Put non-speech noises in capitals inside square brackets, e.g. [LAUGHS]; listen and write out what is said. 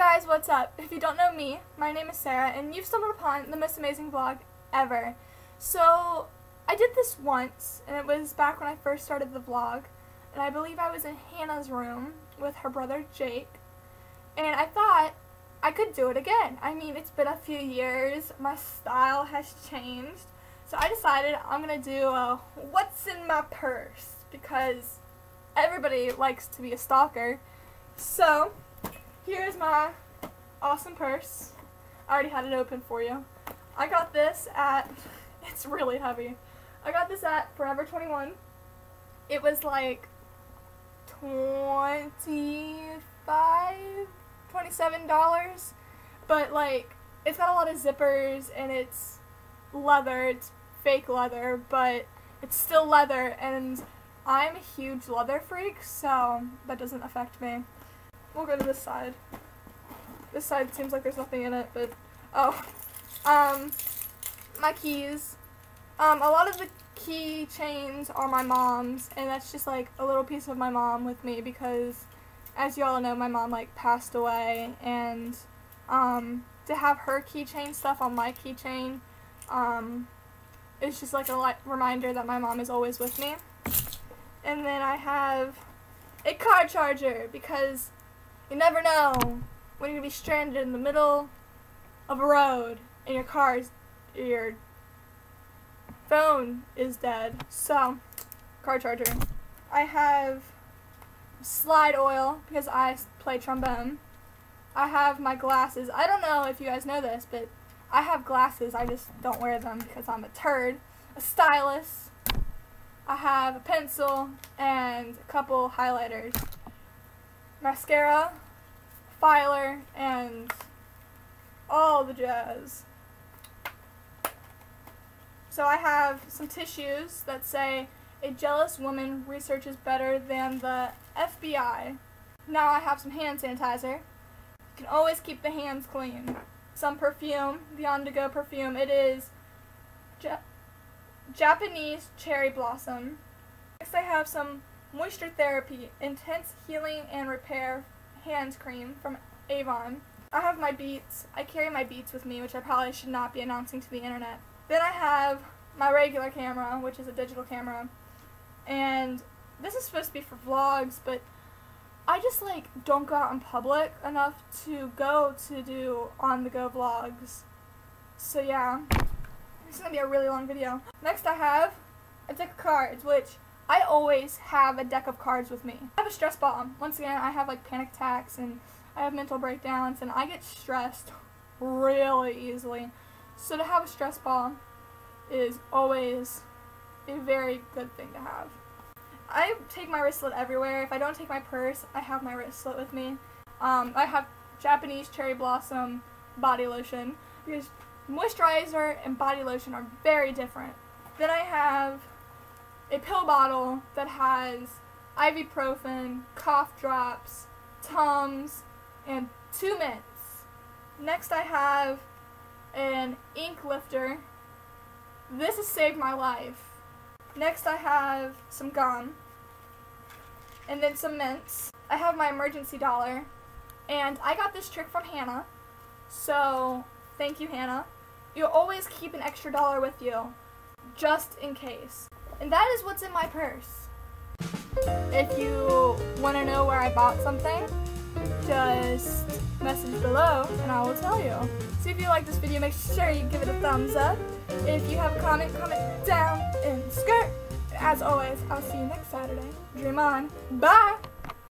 guys, what's up? If you don't know me, my name is Sarah, and you've stumbled upon the most amazing vlog ever. So, I did this once, and it was back when I first started the vlog, and I believe I was in Hannah's room with her brother Jake, and I thought I could do it again. I mean, it's been a few years, my style has changed, so I decided I'm going to do a what's in my purse, because everybody likes to be a stalker. So, here's my awesome purse. I already had it open for you. I got this at, [LAUGHS] it's really heavy. I got this at Forever 21. It was like 25 $27, but like it's got a lot of zippers and it's leather, it's fake leather, but it's still leather and I'm a huge leather freak, so that doesn't affect me. We'll go to this side. This side seems like there's nothing in it, but oh, um, my keys. Um, a lot of the key chains are my mom's, and that's just like a little piece of my mom with me because, as you all know, my mom like passed away, and um, to have her keychain stuff on my keychain, um, it's just like a reminder that my mom is always with me. And then I have a car charger because you never know when you're to be stranded in the middle of a road and your car's, your phone is dead. So, car charger. I have slide oil because I play trombone. I have my glasses. I don't know if you guys know this, but I have glasses. I just don't wear them because I'm a turd. A stylus. I have a pencil and a couple highlighters mascara, filer, and all the jazz. So I have some tissues that say, a jealous woman researches better than the FBI. Now I have some hand sanitizer. You can always keep the hands clean. Some perfume, the On-To-Go perfume. It is ja Japanese cherry blossom. Next I have some Moisture Therapy Intense Healing and Repair Hand Cream from Avon. I have my Beats. I carry my Beats with me, which I probably should not be announcing to the internet. Then I have my regular camera, which is a digital camera. And this is supposed to be for vlogs, but I just like don't go out in public enough to go to do on-the-go vlogs. So yeah, this is to be a really long video. Next I have a deck of cards, which I always have a deck of cards with me. I have a stress bomb. Once again, I have like panic attacks and I have mental breakdowns and I get stressed really easily. So to have a stress bomb is always a very good thing to have. I take my wristlet everywhere. If I don't take my purse, I have my wristlet with me. Um, I have Japanese cherry blossom body lotion because moisturizer and body lotion are very different. Then I have a pill bottle that has ibuprofen, cough drops, Tums, and two mints. Next I have an ink lifter. This has saved my life. Next I have some gum. And then some mints. I have my emergency dollar. And I got this trick from Hannah. So, thank you Hannah. You'll always keep an extra dollar with you. Just in case. And that is what's in my purse. If you want to know where I bought something, just message below and I will tell you. So if you like this video, make sure you give it a thumbs up. If you have a comment, comment down in the skirt. As always, I'll see you next Saturday. Dream on. Bye!